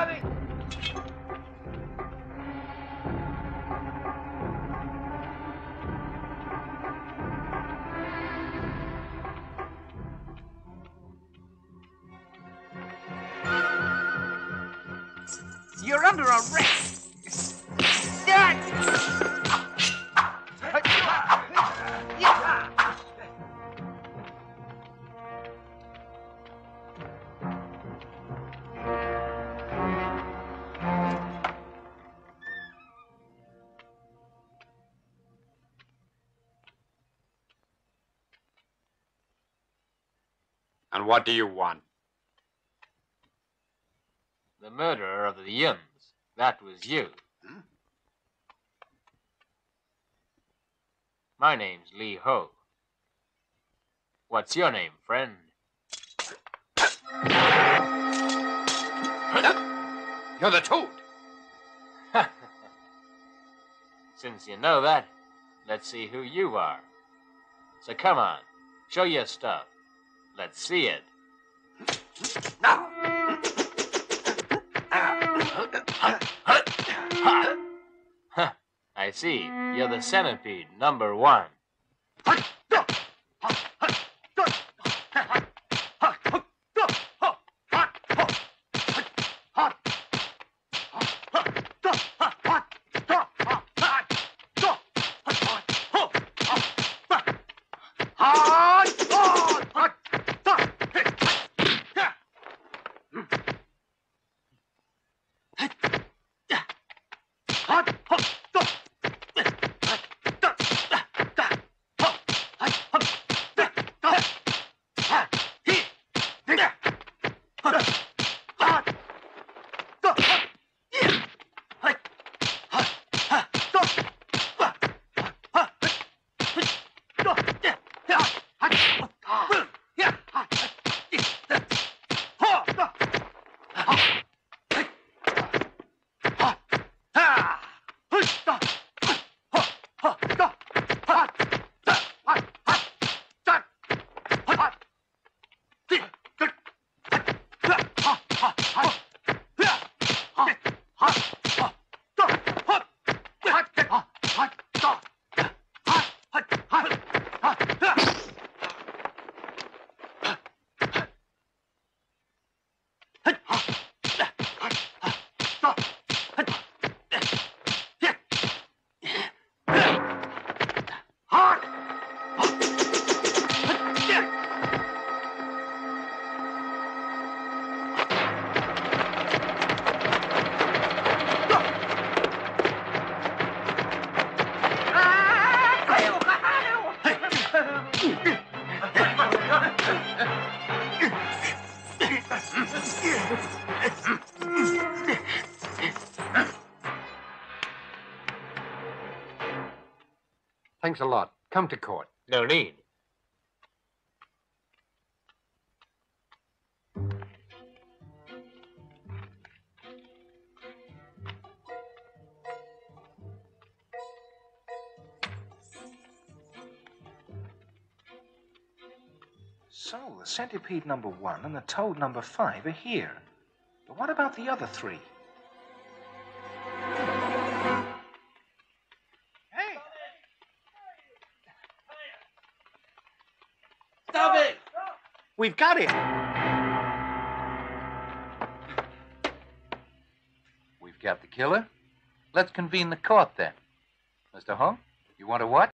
coming! You're under arrest. And what do you want? The murderer of the Yuns. That was you. Hmm? My name's Lee Ho. What's your name, friend? You're the Toad. Since you know that, let's see who you are. So come on, show your stuff. Let's see it. Now. I see. You're the centipede, number one. stop. Thanks a lot. Come to court. No need. So, the centipede number one and the toad number five are here. But what about the other three? Hey! Stop it! We've got it! We've got the killer. Let's convene the court then. Mr. Ho, you want to what?